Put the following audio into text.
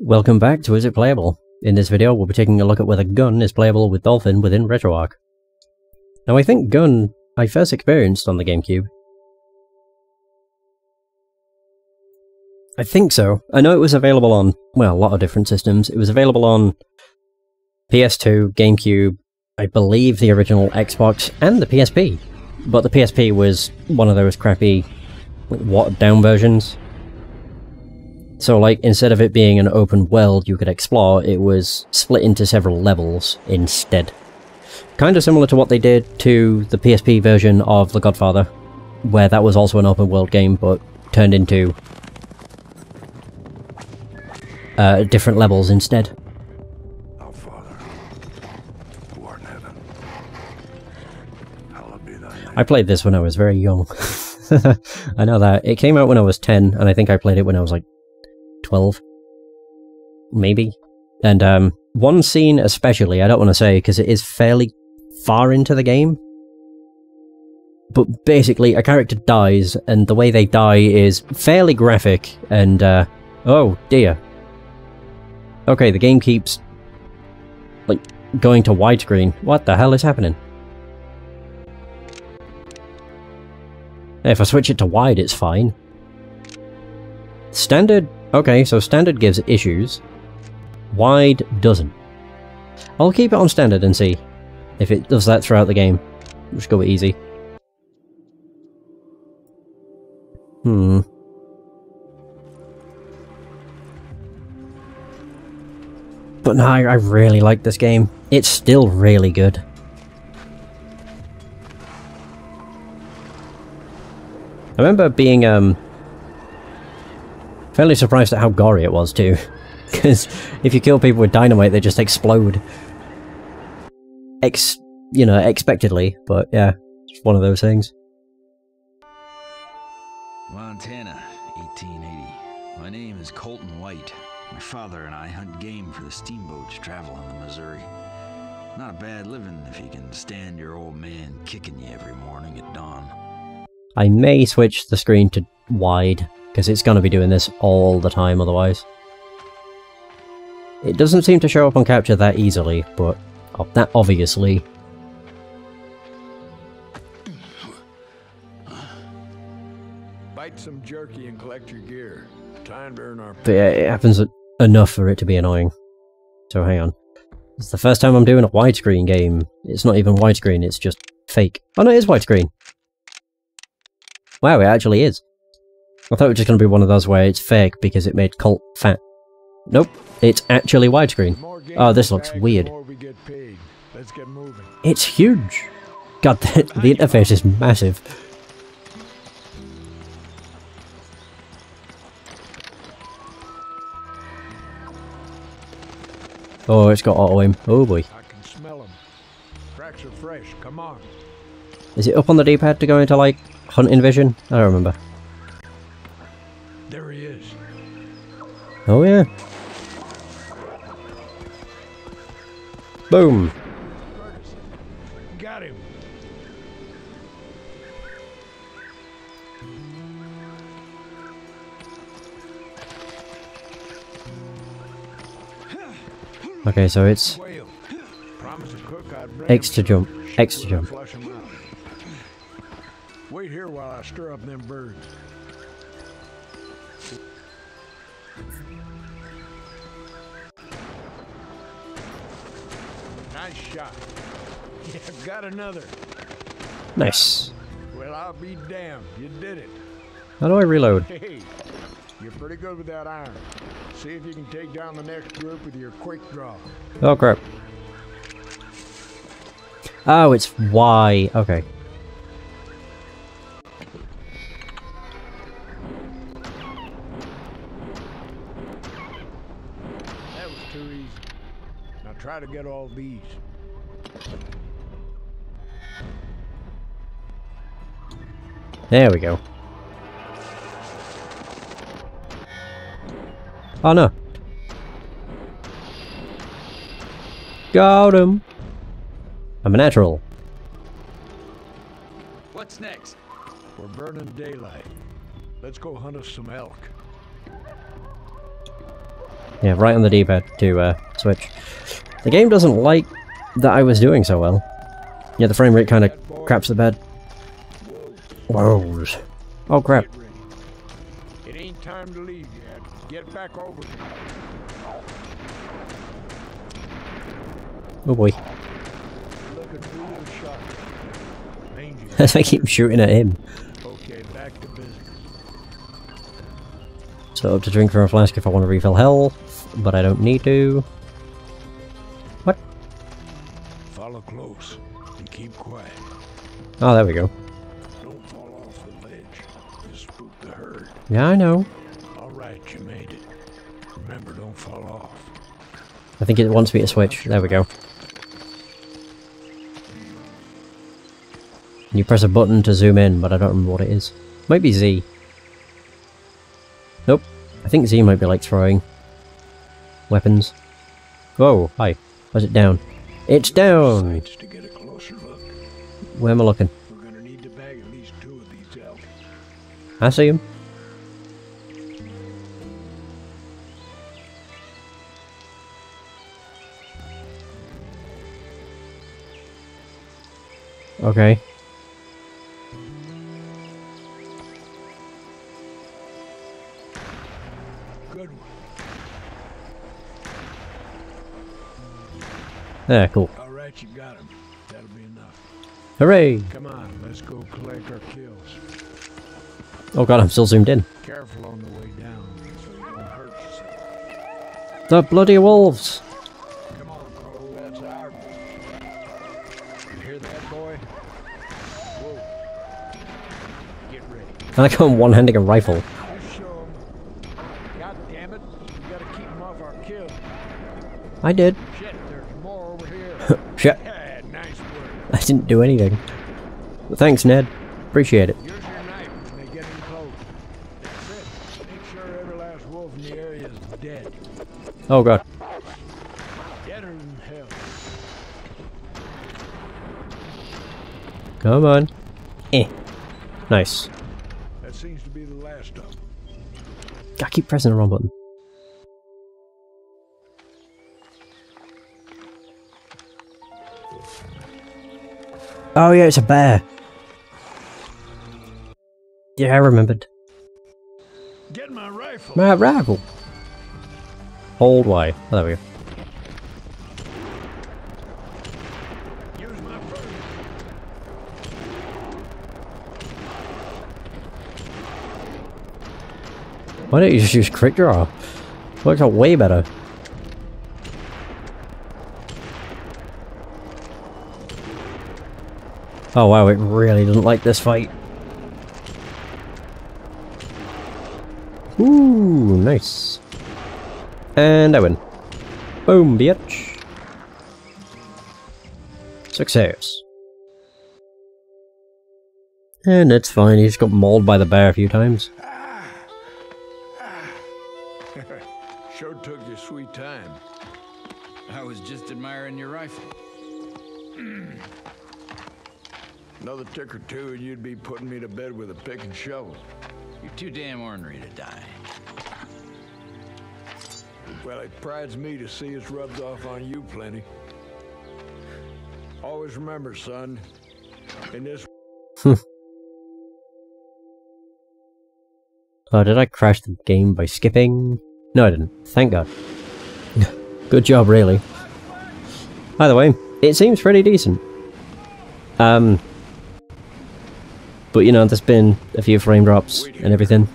Welcome back to Is It Playable? In this video we'll be taking a look at whether Gun is playable with Dolphin within RetroArch. Now I think Gun I first experienced on the GameCube. I think so. I know it was available on, well, a lot of different systems. It was available on PS2, GameCube, I believe the original Xbox, and the PSP. But the PSP was one of those crappy, watered down versions. So like, instead of it being an open world you could explore, it was split into several levels instead. Kind of similar to what they did to the PSP version of The Godfather, where that was also an open world game, but turned into uh, different levels instead. Our Father, who art in heaven, hallowed be thy name. I played this when I was very young. I know that. It came out when I was 10, and I think I played it when I was like 12. Maybe. And um, one scene especially, I don't want to say because it is fairly far into the game. But basically, a character dies, and the way they die is fairly graphic, and uh, oh dear. Okay, the game keeps like going to widescreen. What the hell is happening? If I switch it to wide, it's fine. Standard... Okay, so standard gives issues. Wide doesn't. I'll keep it on standard and see if it does that throughout the game. Just go with easy. Hmm. But no, I, I really like this game. It's still really good. I remember being um fairly surprised at how gory it was too. Because if you kill people with dynamite, they just explode. Ex, you know, expectedly, but yeah, it's one of those things. Montana, 1880. My name is Colton White. My father and I hunt game for the steamboats traveling the Missouri. Not a bad living if you can stand your old man kicking you every morning at dawn. I may switch the screen to wide, because it's going to be doing this all the time otherwise. It doesn't seem to show up on capture that easily, but that obviously. Bite some jerky and collect your gear. Time to earn our But yeah, it happens enough for it to be annoying. So hang on. It's the first time I'm doing a widescreen game. It's not even widescreen, it's just fake. Oh no, it is widescreen. Wow, it actually is. I thought it was just going to be one of those where it's fake because it made Colt fat. Nope, it's actually widescreen. Oh, this looks weird. more we get paid. Let's get moving. It's huge! God, the, the interface is massive. Oh, it's got auto aim. Oh boy. I can smell them. Cracks are fresh. Come on. Is it up on the D-pad to go into, like, hunting vision? I don't remember. Oh yeah. Boom! Got him. Okay, so it's Quail. Promise the cook I'd bring X to jump. X to jump. flush 'em out. Wait here while I stir up them birds. Nice shot. Yeah, got another. nice. Well, I'll be damned. You did it. How do I reload? Hey, you're pretty good with that iron. See if you can take down the next group with your quick draw. Oh crap. Oh, it's Y. Okay. To get all these. There we go. Oh no. Got him. I'm a natural. What's next? We're burning daylight. Let's go hunt us some elk. Yeah, right on the D-pad to uh, switch. The game doesn't like that I was doing so well. Yeah, the frame rate kind of craps the bed. Whoa. Oh crap. It ain't time to leave yet. Get back over. Oh boy. Looking through the shot. Mangy. As I keep shooting at him. Okay, back to business. So up to drink from a flask if I want to refill health, but I don't need to. Follow close and keep quiet. Oh, there we go. Don't fall off the ledge. You spook the herd. Yeah, I know. All right, you made it. Remember, don't fall off. I think it wants me to switch. There we go. You press a button to zoom in, but I don't remember what it is. Might be Z. Nope. I think Z might be like throwing weapons. Whoa, hi. Was it down? It's down! To get a closer look. Where am I looking? We're gonna need to bag at least two of these out. I see him. Okay. Yeah, cool. All right, you got him. That'll be enough. Hooray! Come on, let's go collect our kills. Oh god, I'm still zoomed in. Careful on the way down so you don't hurt yourself. The bloody wolves! Come on, Cole, that's our boy. You hear that, boy? Whoa. Get ready. I like how I'm one-handing a rifle. Just show 'em. God damn it. We gotta keep 'em off our kill. I did. Shit, there's more over here. Shit. yeah, nice work. I didn't do anything. But thanks, Ned. Appreciate it. Use your knife when they get in close. That's it. Make sure every last wolf in the area is dead. Oh god. Deader than hell. Come on. Eh. Nice. That seems to be the last of. I keep pressing the wrong button. Oh yeah, it's a bear. Yeah, I remembered. Get my rifle. My rival. Hold Y. Oh, there we go. Use my first. Why don't you just use quick draw? Works out way better. Oh wow, it really doesn't like this fight. Ooh, nice. And I win. Boom, bitch. Success. And it's fine, he just got mauled by the bear a few times. Sure took your sweet time. I was just admiring your rifle. Another tick or two and you'd be putting me to bed with a pick and shovel. You're too damn ornery to die. Well, it prides me to see it's rubbed off on you plenty. Always remember, son, in this Oh, did I crash the game by skipping? No, I didn't. Thank God. Good job, really. By the way, it seems pretty decent. Um, but you know, there's been a few frame drops and everything.